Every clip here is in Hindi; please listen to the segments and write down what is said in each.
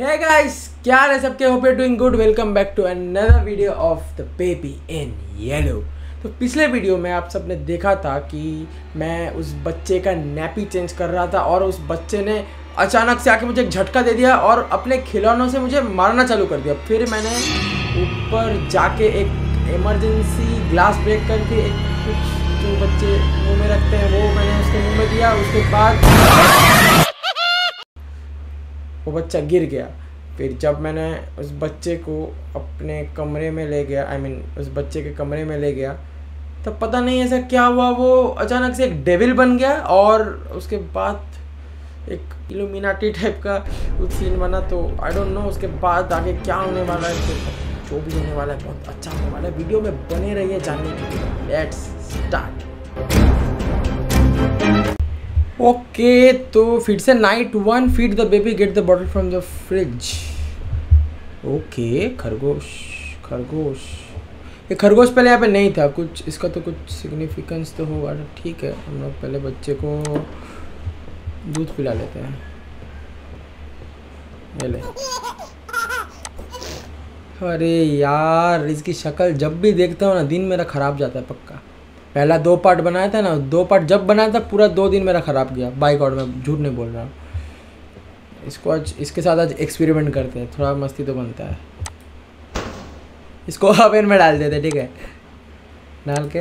हे गाइस क्या है सबके? Hope you doing good welcome back to another video of the baby in yellow तो पिछले वीडियो में आप सबने देखा था कि मैं उस बच्चे का नैपी चेंज कर रहा था और उस बच्चे ने अचानक से आके मुझे एक झटका दे दिया और अपने खिलौनों से मुझे मारना चालू कर दिया। फिर मैंने ऊपर जाके एक इमरजेंसी ग्लास ब्रेक करके एक कुछ जो बच्चे मुँह में रखते हैं, वो मैंने उसके मुँह में दिया। उसके बाद वो बच्चा गिर गया। फिर जब मैंने उस बच्चे को अपने कमरे में ले गया आई I मीन mean, उस बच्चे के कमरे में ले गया तब पता नहीं ऐसा क्या हुआ वो अचानक से एक डेविल बन गया और उसके बाद एक इल्यूमिनाटी टाइप का कुछ सीन बना तो आई डोंट नो उसके बाद आगे क्या होने वाला है जो भी होने वाला है बहुत अच्छा होने वाला है। वीडियो में बने रहिए जानने के लिए। लेट्स स्टार्ट ओके तो फिर से night one feed the baby get the bottle from the fridge okay खरगोश खरगोश। ये खरगोश पहले यहाँ पे नहीं था, कुछ, इसका तो कुछ सिग्निफिकेंस तो होगा, ठीक है। हम लोग पहले बच्चे को दूध पिला लेते हैं। ले। अरे यार, इसकी शक्ल जब भी देखता हूँ ना, दिन मेरा ख़राब जाता है पक्का। पहला दो पार्ट बनाया था ना, दो पार्ट जब बनाया था, पूरा दो दिन मेरा ख़राब गया बाइक गॉड में झूठ नहीं बोल रहा इसको आज, इसके साथ आज एक्सपेरिमेंट करते हैं, थोड़ा मस्ती तो बनता है। इसको ओवन में डाल देते ठीक है? डाल के।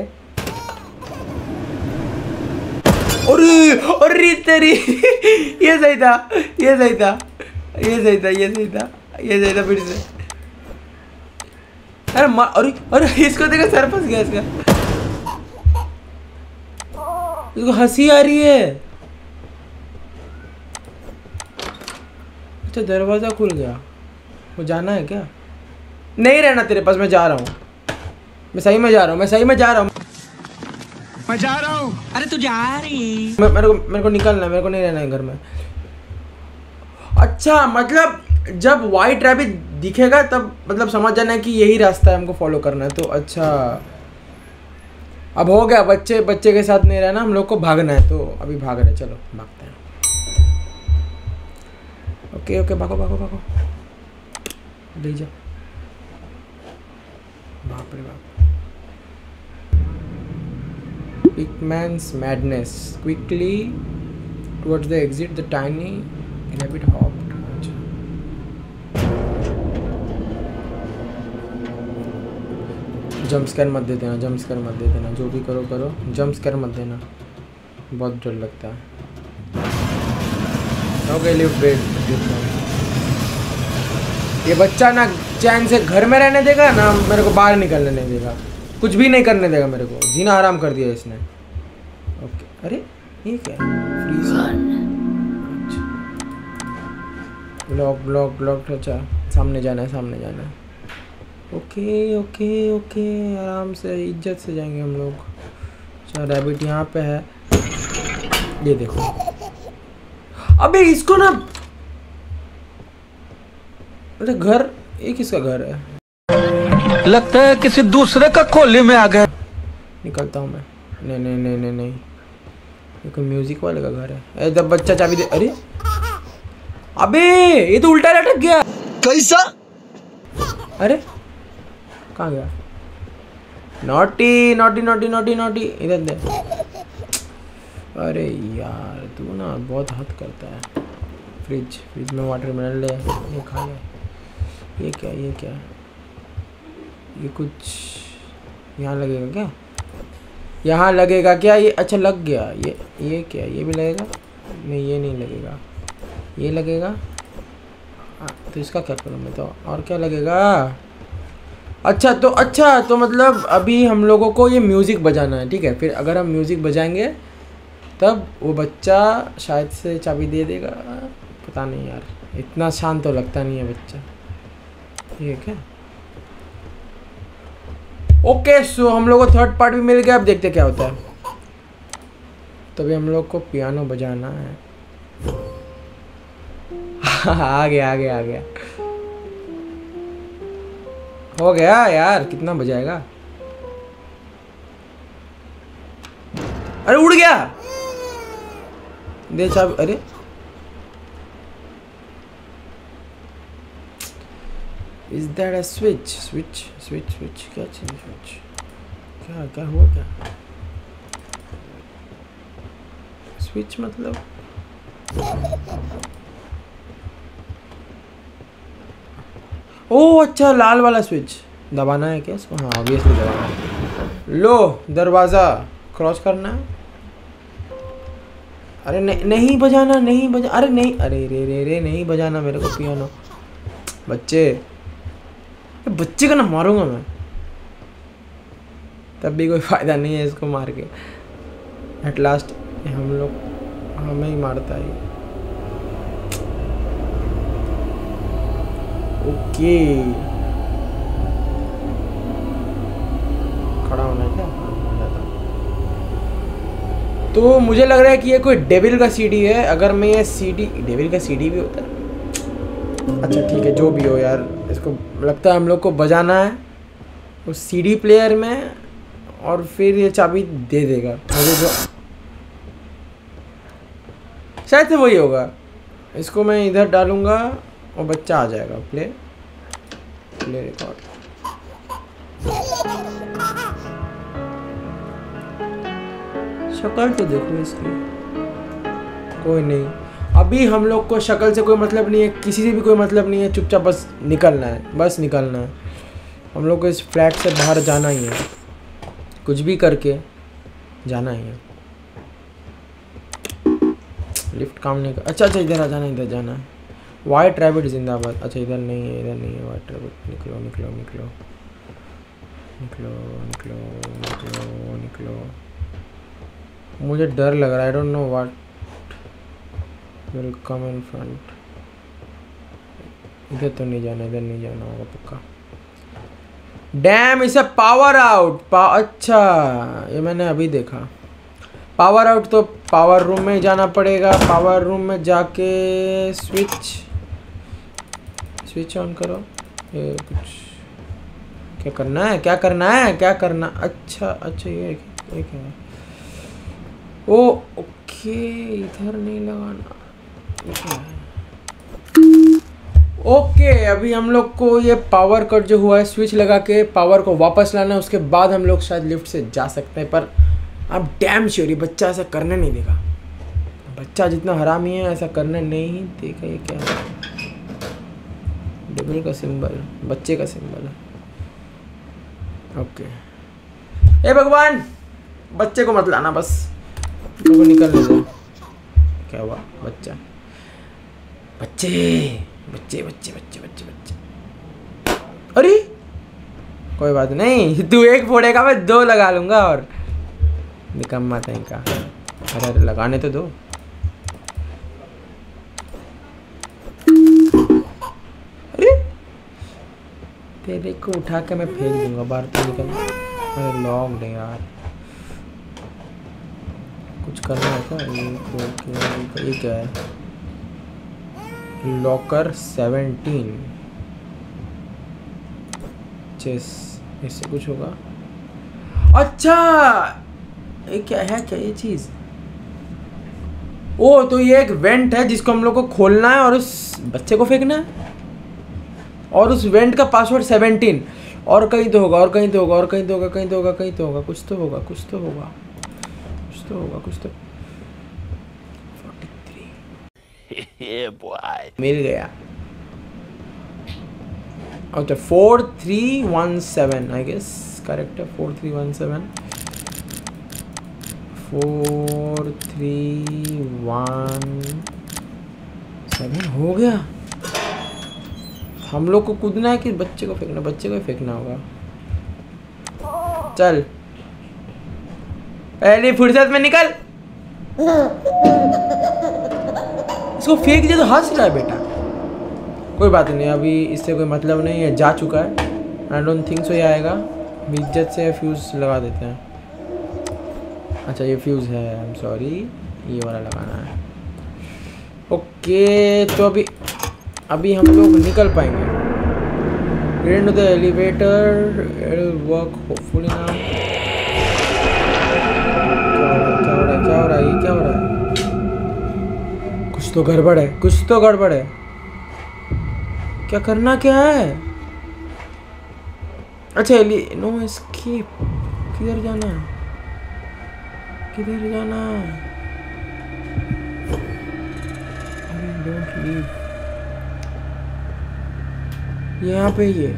अरे अरे तेरी, ये सही था, ये सही था, ये सही था, ये सही था, ये सही था फिर से। अरे अरे अरे, इसको देखो, सर फंस गया इसका। इसको हँसी आ रही है। अच्छा दरवाज़ा खुल गया। वो जाना है क्या? नहीं रहना तेरे पास मैं जा रहा हूँ। मैं सही में जा रहा हूँ मैं सही में जा रहा हूँ। मैं जा रहा हूँ। अरे तू जा रही मैं मेरे को मेरे को निकलना है मेरे को नहीं रहना है घर में। अच्छा मतलब जब वाइट रैबिट दिखेगा तब मतलब समझ जाना है कि यही रास्ता है हमको फॉलो करना है। तो अच्छा। अब हो गया, बच्चे बच्चे के साथ नहीं रहना, हम लोग को भागना है तो अभी भाग रहे चलो, भागते हैं। ओके ओके, भागो भागो भागो। ले जा बाप रे बाप। Pickman's madness quickly, towards the exit, the tiny rabbit hopped jump scare मत दे देना जंप स्कैर मत दे देना जो भी करो करो। जंप स्कैर मत देना। बहुत डर लगता है। ओके लिव ये बच्चा ना चैन से घर में रहने देगा ना मेरे को बाहर निकलने नहीं देगा। कुछ भी नहीं करने देगा मेरे को। जीना आराम कर दिया इसने। ओके। अरे ये क्या ब्लॉक ब्लॉक ब्लॉक अच्छा सामने जाना है सामने जाना है। Okay okay okay. आराम से इज़्ज़त से जाएँगे हम लोग। अच्छा रैबिट यहाँ पे है। ये देखो। अबे इसको ना अरे घर? ये किसका घर है? लगता है किसी दूसरे का खोले में आ गए। निकलता हूँ मैं। नहीं नहीं नहीं नहीं नहीं। ये कोई म्यूज़िक वाले का घर है। अरे जब बच्चा चाबी दे। अरे। अबे ये तो उल्टा लटक गया। कैसा? अरे। कहाँ गया? Naughty naughty naughty naughty naughty. इधर दे अरे यार तू ना बहुत हद करता है। फ्रिज फ्रिज में वाटर मिनल ले। ये खा ले। ये क्या ये क्या? ये कुछ यहाँ लगेगा क्या? यहाँ लगेगा क्या? ये अच्छा लग गया। ये ये क्या? ये भी लगेगा? नहीं ये नहीं लगेगा। ये लगेगा? आ, तो इसका क्या करूँ मैं तो और क्या लगेगा? अच्छा तो अच्छा तो मतलब अभी हम लोगों को ये म्यूज़िक बजाना है, ठीक है? फिर अगर हम म्यूज़िक बजाएँगे, तब वो बच्चा शायद से चाबी दे देगा। पता नहीं यार, इतना शांत तो लगता नहीं है बच्चा। ये क्या? ओके सो हम लोग को थर्ड पार्ट भी मिल गया, अब देखते क्या होता है। तभी हम लोग को पियानो बजाना है। आ गया आ गया आ गया हो गया यार, कितना बजाएगा अरे उड़ गया! दे चाबी, अरे। Is that a switch switch switch switch क्या चीज़ स्विच क्या क्या हुआ क्या? स्विच मतलब? ओ अच्छा लाल वाला स्विच दबाना है क्या इसको? हाँ ऑब्वियसली दबाना है लो, दरवाज़ा। क्रॉस करना है। अरे, नहीं नहीं बजाना, नहीं बजा, अरे, नहीं, अरे, रे रे रे, नहीं बजाना मेरे को, पियानो। बच्चे। बच्चे का ना मारूँगा मैं। तब भी कोई फ़ायदा नहीं है इसको मार के। एट लास्ट हम लोग, हमें ही मारता है ओके। खड़ा होना क्या। तो मुझे लग रहा है कि ये कोई डेविल का सीडी है। अगर मैं ये सीडी डेविल का सीडी भी होता है? अच्छा ठीक है, जो भी हो यार, इसको लगता है हम लोग को बजाना है उस सीडी प्लेयर में और फिर ये चाबी दे देगा। मुझे जो शायद वही होगा। इसको मैं इधर डालूँगा। और बच्चा आ जाएगा। प्ले प्ले रिकॉर्ड शक्ल तो देखो इसकी। कोई नहीं। अभी हम लोग को शक्ल से कोई मतलब नहीं है। किसी से भी कोई मतलब नहीं है। चुपचाप बस निकलना है। बस निकलना है। हम लोग को इस फ्लैट से बाहर जाना ही है। कुछ भी करके जाना ही है। लिफ्ट काम नहीं कर अच्छा अच्छा इधर आ जाना, इधर जाना। है वाइट रैबिट जिंदाबाद अच्छा इधर नहीं है, इधर नहीं है वाइट रैबिट निकलो निकलो निकलो। निकलो निकलो निकलो निकलो। मुझे डर लग रहा है I don't know what will come in front इधर तो नहीं जाना, इधर नहीं जाना होगा पक्का। डैम इसे पावर आउट पा अच्छा ये मैंने अभी देखा। पावर आउट तो पावर रूम में जाना पड़ेगा। पावर रूम में जाके स्विच स्विच ऑन करो। ये कुछ क्या करना है? क्या करना है? क्या करना? अच्छा अच्छा ये ये क्या है। ओ, ओके, इधर नहीं लगाना। ओके, अभी हम लोग को ये पावर कट जो हुआ है स्विच लगा के पावर को वापस लाना है, उसके बाद हम लोग शायद लिफ्ट से जा सकते हैं, पर अब डैम श्योर ये बच्चा ऐसा करने नहीं देगा। बच्चा जितना हरामी है, ऐसा करने नहीं देगा, ये क्या है? डेविल का सिंबल बच्चे का सिंबल। ओके। ए भगवान! बच्चे को मत लाना बस। को निकलने दे क्या हुआ? बच्चा। बच्चे! बच्चे बच्चे बच्चे बच्चे बच्चे। अरे! कोई बात नहीं। तू एक फोड़ेगा मैं दो लगा लूँगा और निकम्मा था इनका अरे अरे लगाने तो दो। तेरे को उठा के मैं फेंक दूँगा बाहर तो निकल। अरे लॉक दे यार। कुछ करना है क्या? ये क्या ये क्या है? लॉकर सेवेंटीन चेस, इससे कुछ होगा? अच्छा! ये क्या है? क्या ये चीज़? ओ तो ये एक वेंट है जिसको हम लोग को खोलना है और उस बच्चे को फेंकना है? और उस वेंट का पासवर्ड सेवेंटीन और कहीं तो होगा और कहीं तो होगा और कहीं तो होगा कहीं तो होगा कहीं तो होगा कुछ तो होगा कुछ तो होगा। कुछ तो होगा कुछ तो मिल गया। अच्छा four three one seven I guess correct है four three one seven four three one seven हो गया। हम लोग को कूदना है कि बच्चे को फेंकना? बच्चे को फेंकना होगा। चल। पहली फुर्सत में निकल। इसको फेंक दिया तो हंस रहा है बेटा। कोई बात नहीं, अभी इससे कोई मतलब नहीं है, जा चुका है। आई डोंट थिंक सो ये आएगा। इज़्ज़त से फ्यूज़ लगा देते हैं। अच्छा ये फ्यूज़ है आई एम सॉरी ये वाला लगाना है। ओके तो अभी अभी हम लोग निकल पाएँगे। ये क्या हो रहा है? कुछ तो गड़बड़ है, कुछ तो गड़बड़ है। क्या करना क्या है? अच्छा एली नो एस्केप किधर जाना है? किधर जाना है? डोंट लीव यहाँ पे ही है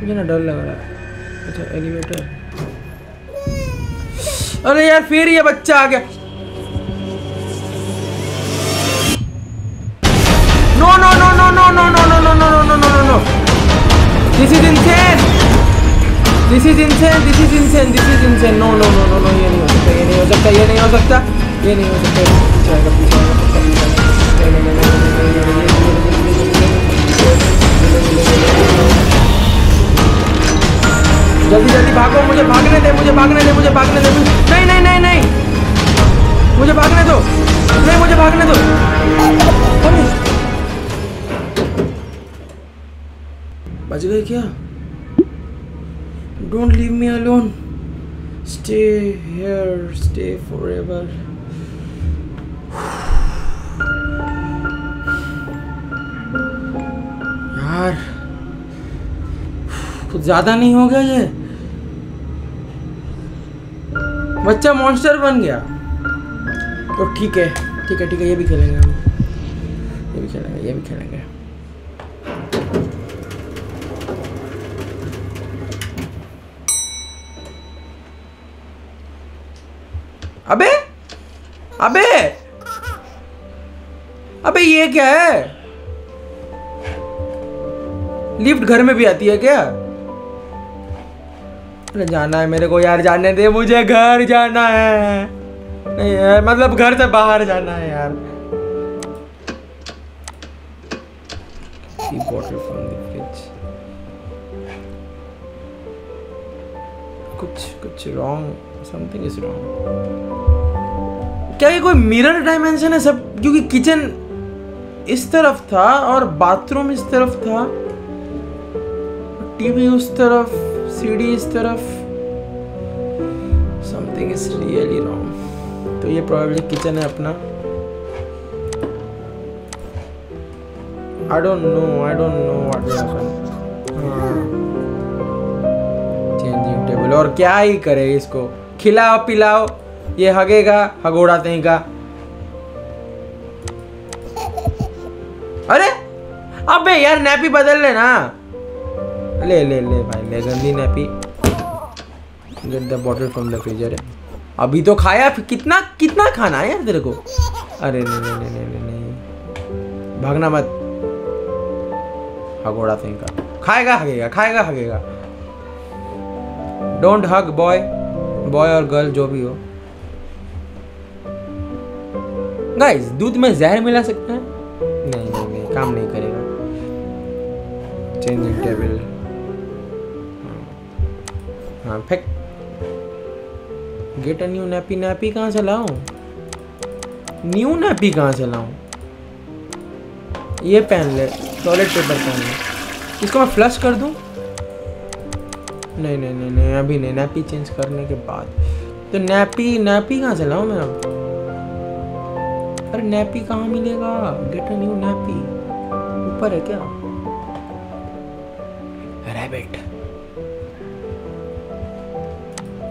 मुझे ना डर लग रहा है अच्छा एलिवेटर अरे यार फिर ये बच्चा आ गया no no no no no no no no no no no no no no no this is insane this is insane this is insane this is insane no no no no no ये नहीं हो सकता ये नहीं हो सकता ये नहीं हो सकता ये नहीं हो सकता जल्दी जल्दी भागो, मुझे भागने दे, मुझे भागने दे, मुझे भागने दे। नहीं नहीं नहीं नहीं। मुझे भागने दो। नहीं, मुझे भागने दो। बच गए क्या? Don't leave me alone stay here stay forever यार, कुछ ज़्यादा नहीं हो गया ये? बच्चा मॉन्स्टर बन गया। तो ठीक है ठीक है ठीक है, ये भी खेलेंगे हम। ये भी खेलेंगे, ये भी खेलेंगे। अबे अबे अबे ये क्या है? लिफ्ट घर में भी आती है क्या? अरे जाना है, मेरे को यार जाने दे, मुझे घर जाना है। नहीं यार मतलब घर से बाहर जाना है यार। कुछ कुछ रॉन्ग समथिंग इज़ रॉन्ग क्या ये कोई मिरर डायमेंशन है सब? क्योंकि किचन इस तरफ़ था और बाथरूम इस तरफ़ था। टीवी उस तरफ़। सीढ़ी इस तरफ़। समथिंग इज़ रियली रॉन्ग तो ये प्रॉब्लम किचन है अपना। I don't know I don't know what will happen changing table और क्या ही करे इसको। खिलाओ, पिलाओ। ये हगेगा, हगोड़ा का अरे, अबे यार नैपी बदल लेना। ले ले ले भाई ले गंदी nappy get the bottle from the freezer अभी तो खाया कितना कितना खाना है यार तेरे को? अरे, नहीं नहीं नहीं नहीं नहीं भागना मत। हगोड़ा सिंह का खाएगा, हगेगा खाएगा, हगेगा। डोंट हग बॉय बॉय और गर्ल जो भी हो। गाइस दूध में जहर मिला सकते हैं? नहीं नहीं नहीं, काम नहीं करेगा। चेंजिंग टेबल हाँ फेंक। Get a new nappy nappy कहाँ से लाऊं? न्यू नैपी कहाँ से लाऊं? ये पहन ले टॉयलेट पेपर पहन ले। इसको मैं फ्लश कर दूँ? नहीं नहीं नहीं नहीं, अभी नहीं नैपी चेंज करने के बाद। तो नैपी नैपी कहाँ से लाऊं मैं अब? अरे नैपी कहाँ मिलेगा? गेट अ न्यू नैपी ऊपर है क्या?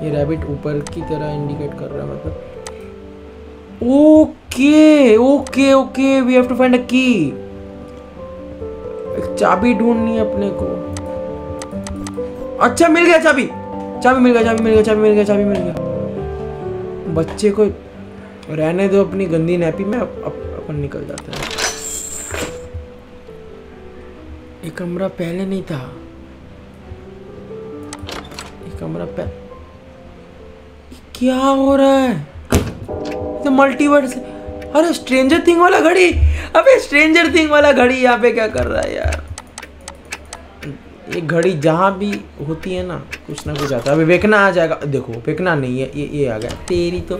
ये रैबिट ऊपर की तरह इंडिकेट कर रहा है मतलब। Okay okay okay we have to find a key एक चाबी ढूंढनी है अपने को। अच्छा मिल गया चाबी। चाबी मिल गया चाबी मिल गया चाबी मिल गया चाबी मिल गया। बच्चे को रहने दो अपनी गंदी नैपी में अप, अप, अपन निकल जाते हैं। ये कमरा पहले नहीं था। ये कमरा पहले क्या हो रहा है? तो मल्टीवर्स अरे स्ट्रेंजर थिंग वाला घड़ी। अबे स्ट्रेंजर थिंग वाला घड़ी यहाँ पे क्या कर रहा है यार? ये घड़ी जहाँ भी होती है ना, कुछ ना कुछ आता है। अभी वेकना आ जाएगा। देखो वेकना नहीं है। ये ये आ गया। तेरी तो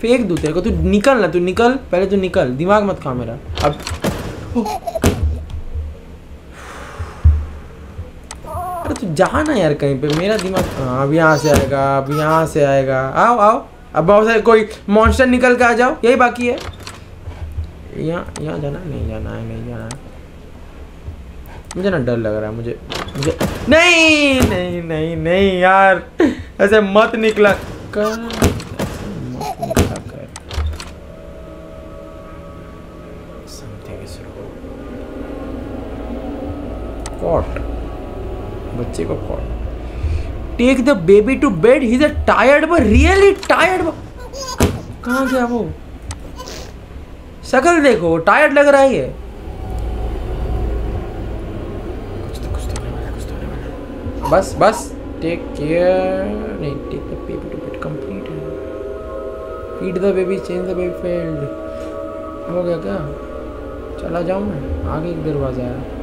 फेंक दू तेरे को। तू निकल ना, तू निकल। पहले तू निकल। दिमाग मत खा मेरा। अब अरे तू जा ना यार कहीं पे। मेरा दिमाग हाँ अब यहाँ से आएगा, अब यहाँ से आएगा। आओ आओ। अब बहुत सारे कोई मॉन्स्टर निकल के आ जाओ। यही बाकी है। यहाँ यहाँ जाना? नहीं जाना है, नहीं जाना है। मुझे ना डर लग रहा है। मुझे मुझे नहीं नहीं नहीं नहीं यार। ऐसे मत निकला। कर बच्चे को cot take the baby to bed he a tired but really tired कहाँ गया वो? शक्ल देखो टायर्ड लग रहा है ये। तो तो तो। बस बस टेक केयर नहीं take the baby to bed complete feed the baby change the baby field हो गया क्या? चला जाऊँ मैं, आगे एक दरवाज़ा है।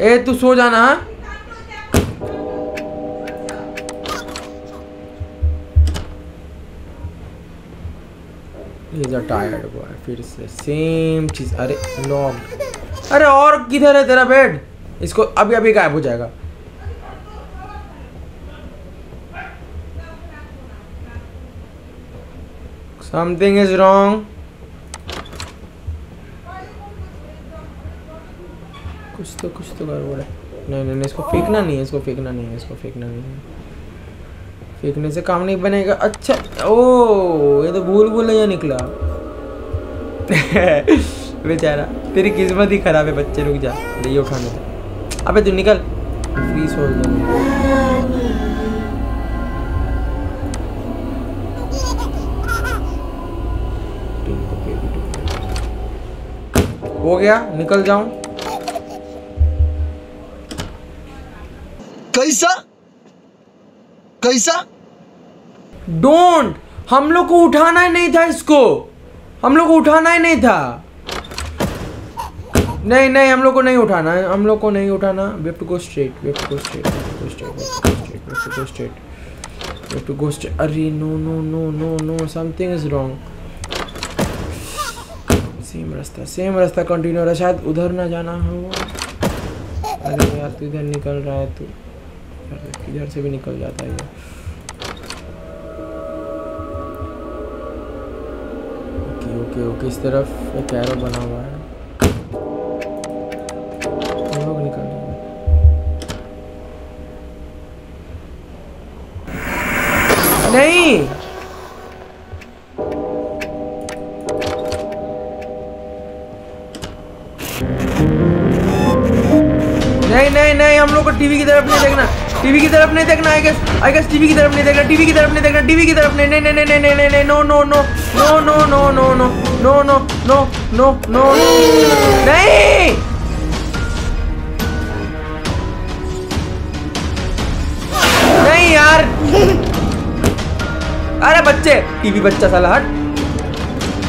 ए, तू सो जाना हाँ? टायर्ड बॉय फिर से सेम चीज़। अरे लॉक अरे, और किधर है तेरा बेड इसको अभी अभी गायब हो जाएगा। समथिंग इज़ रॉन्ग कुछ तो गड़बड़ है। नहीं नहीं नहीं, इसको फेंकना नहीं है, इसको फेंकना नहीं है, इसको फेंकना नहीं है। फेंकने से काम नहीं बनेगा। अच्छा ओ, ये तो भूल भूलैया निकला। बेचारा, तेरी किस्मत ही खराब है, बच्चे, रुक जा। ये उठाने दे। अबे, तू निकल। फ्री दो हो गया, निकल जाऊँ। कैसा? कैसा? डोंट हम लोग को उठाना ही नहीं था इसको। हम लोग को उठाना ही नहीं था। नहीं नहीं, हम लोग को नहीं उठाना है। हम लोग को नहीं उठाना। We to go straight we to go straight go straight go straight we to go straight अरे no no no no no something is wrong same रास्ता सेम रास्ता कंटिन्यू रहा शायद उधर ना जाना हो। अरे यार, तू इधर निकल रहा है तू। इधर से भी निकल जाता है ये। ओके ओके ओके, इस तरफ़ एक एरो बना हुआ है। नहीं! नहीं नहीं नहीं, हम लोग को टीवी की तरफ़ नहीं देखना। टीवी की तरफ़ नहीं देखना I guess I guess TV की तरफ़ नहीं देखना टीवी की तरफ़ नहीं देखना टीवी की तरफ़ नहीं नहीं नहीं नहीं नहीं नहीं नहीं no no no no no no no no no no no no no नहीं नहीं यार अरे बच्चे टीवी बच्चा साला हट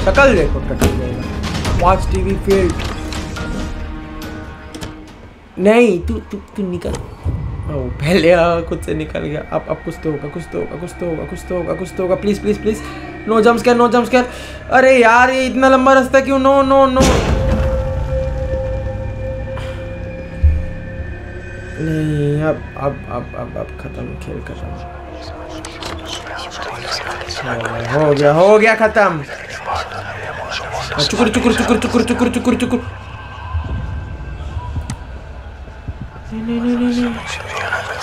शक्ल देखो टट्टी जाएगा वॉच टीवी फ़ील्ड नहीं तू तू तू निकल ओ, पहले खुद से निकल गया। अब अब कुछ तो होगा, कुछ तो होगा, कुछ तो होगा, कुछ तो होगा, कुछ तो होगा। Please please please no jump scare no jump scare अरे यार, ये इतना लंबा रास्ता क्यों? नो नो नो नहीं, अब अब अब अब अब खत्म खेल, खत्म। हो गया हो गया खत्म। चुकुर चुकुर चुकुर चुकुर चुकुर चुकुर चुकुर। नहीं नहीं नहीं नहीं।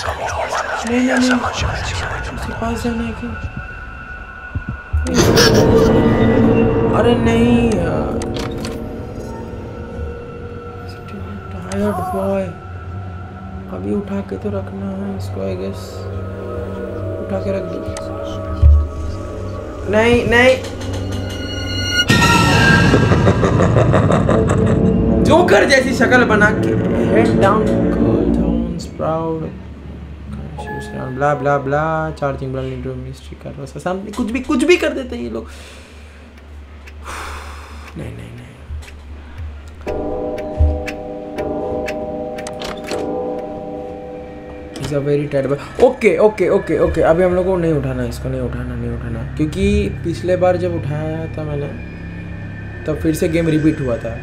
नहीं नहीं नहीं पास जाना क्यों अरे नहीं टायर्ड बॉय अभी उठा के तो रखना है इसको आई गेस उठा के रख दो। नहीं नहीं। जोकर जैसी शक्ल बना के। Head down girl down sprout blah blah blah charging blah intro mystery कर रहा सामने कुछ भी कुछ भी कर देते हैं ये लोग। नहीं नहीं नहीं। Is a very tight okay okay okay okay अभी हम लोग को नहीं उठाना, इसको नहीं उठाना नहीं उठाना। क्योंकि पिछले बार जब उठाया था मैंने, तब फिर से गेम रिपीट हुआ था।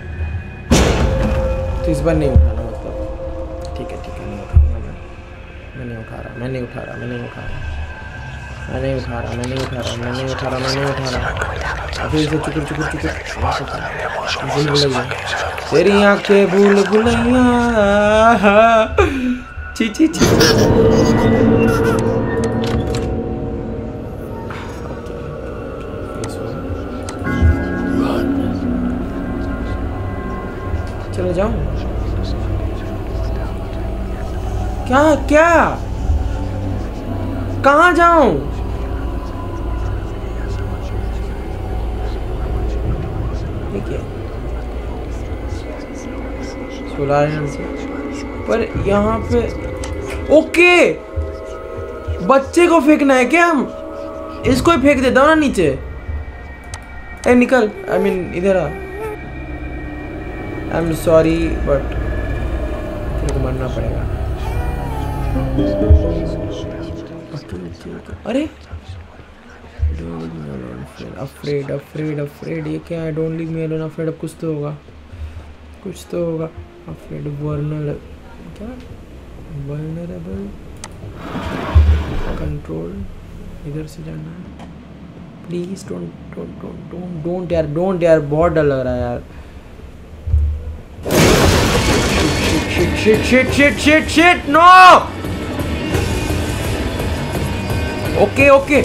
तो इस बार नहीं उठाना। मैं नहीं उठा रहा, मैं नहीं उठा रहा। मैं नहीं उठा रहा, मैं नहीं उठा रहा, मैं नहीं उठा रहा, मैं नहीं उठा रहा। फिर से चुकुर चुकुर चुकुर। भूल भूल गया तेरी आँखें भूल भुलैया। ची ची ची। चलो जाओ। क्या क्या? कहाँ जाऊँ? ठीक है। सोलह पर यहाँ पे ओके! बच्चे को फेंकना है क्या हम? इसको ही फेंक देता हूँ ना नीचे। ए, निकल। आई मीन इधर आ। आई एम सॉरी बट मरना पड़ेगा। अरे। अफ्रेड अफ्रेड अफ्रेड ये क्या है? Don't leave me alone afraid अब कुछ तो होगा। कुछ तो होगा। अफ्रेड वर्नर क्या? वर्नरेबल कंट्रोल इधर से जाना है। Please don't don't don't don't don't यार डोंट यार, बहुत डर लग रहा है यार। Shit shit shit shit shit shit, no! Okay okay.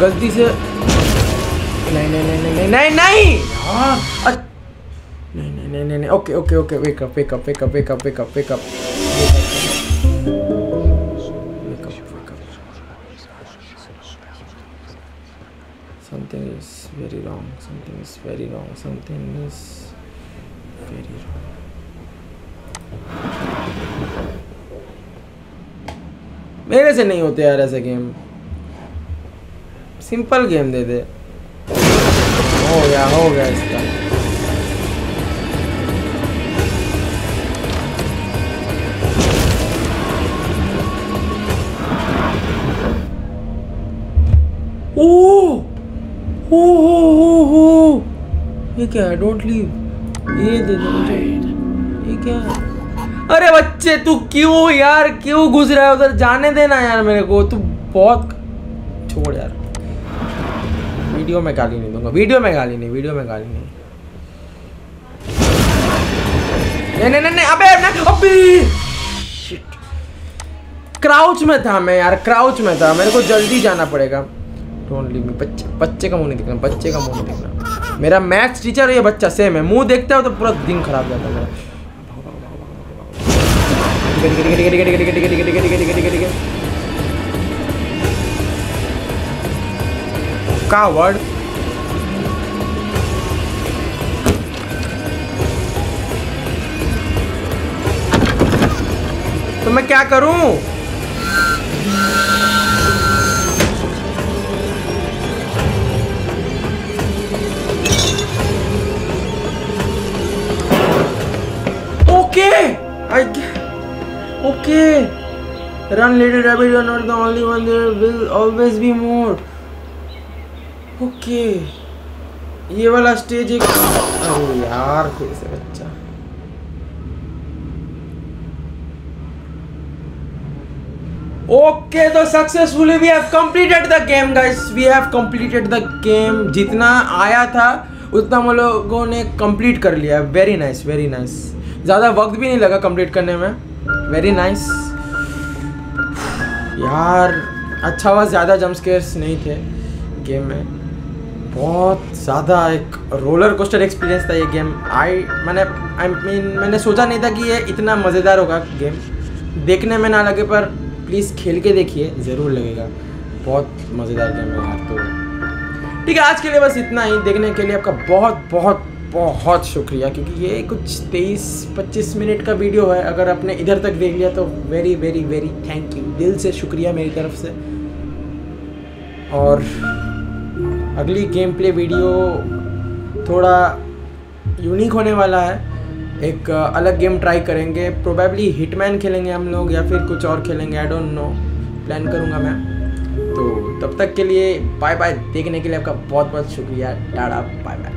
गलती से नहीं नहीं नहीं नहीं नहीं नहीं! हाँ। नहीं नहीं नहीं नहीं okay okay okay. Wake up wake up wake up wake up wake up wake up something is very wrong, something is very wrong, something is very wrong. मेरे से नहीं होते यार ऐसे गेम सिंपल गेम दे दे। हो गया हो गया इसका। ओ ओ, हो हो हो। ये क्या है? डोंट लीव ये दे दे मुझे। ये क्या है? अरे बच्चे, तू क्यों यार? क्यों घुस रहा है उधर? जाने देना यार मेरे को। तू बहुत छोड़ यार। वीडियो में गाली नहीं दूँगा। वीडियो में गाली नहीं, वीडियो में गाली नहीं। नहीं नहीं नहीं अबे अबे शिट क्राउच में था मैं यार क्राउच में था। मेरे को जल्दी जाना पड़ेगा। डोंट लीव मी बच्चे बच्चे का मुँह नहीं दिखना, बच्चे का मुँह नहीं दिखना। मेरा मैथ्स टीचर ये बच्चा सेम है। मुँह देखता हो तो पूरा दिन खराब जाता है। मेरा कावड़ तो मैं क्या करूँ? Okay I okay run lady rabbit run all the only one there will always be more okay. ये वाला स्टेज एक अरे यार, फिर से बच्चा। ओके तो successfully we have completed the game guys we have completed the game जितना आया था, उतना हम लोगों ने कंप्लीट कर लिया। वेरी नाइस वेरी नाइस ज़्यादा वक्त भी नहीं लगा कंप्लीट करने में। वेरी नाइस यार अच्छा हुआ ज़्यादा जंप स्केयर्स नहीं थे गेम में। बहुत ज़्यादा एक रोलर कोस्टर एक्सपीरियंस था ये गेम आई मैंने आई मीन मैंने सोचा नहीं था कि ये इतना मज़ेदार होगा गेम देखने में ना लगे, पर प्लीज़ खेल के देखिए, ज़रूर लगेगा. बहुत मज़ेदार गेम है यार तो. ठीक है, आज के लिए बस इतना ही. देखने के लिए आपका बहुत बहुत बहुत शुक्रिया, क्योंकि ये कुछ तेईस, पच्चीस मिनट का वीडियो है. अगर आपने इधर तक देख लिया तो very very very thank you दिल से शुक्रिया मेरी तरफ़ से. और अगली गेम प्ले वीडियो थोड़ा यूनिक होने वाला है। एक अलग गेम ट्राई करेंगे। प्रोबेबली हिटमैन खेलेंगे हम लोग या फिर कुछ और खेलेंगे आई डोंट नो प्लान करूँगा मैं। तो तब तक के लिए बाय बाय देखने के लिए आपका बहुत बहुत शुक्रिया। Tata bye bye